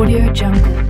Audio Jungle.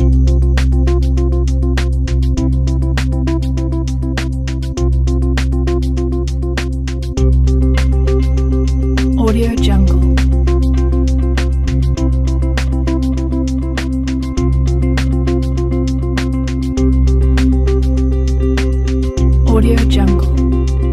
Audio Jungle.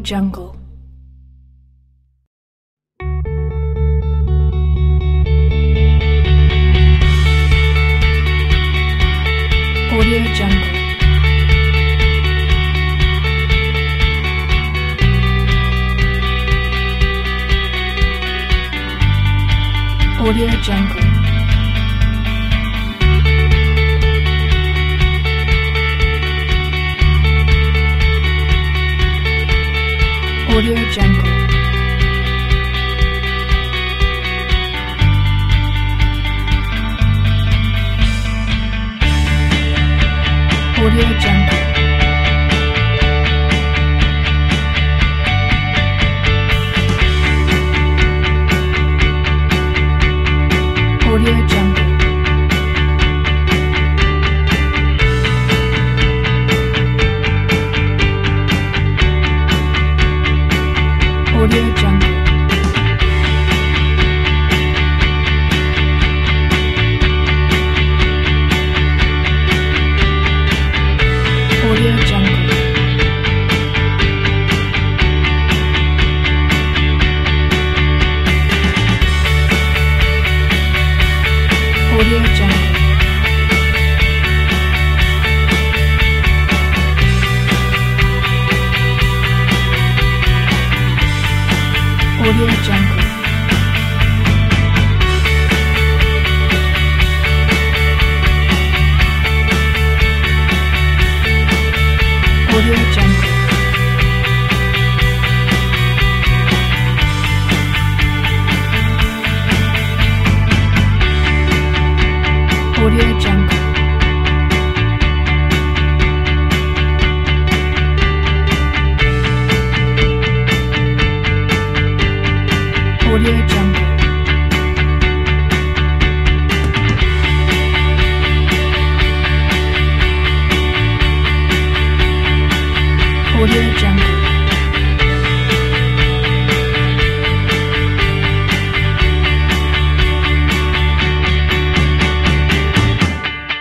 Jungle.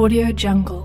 Audio Jungle.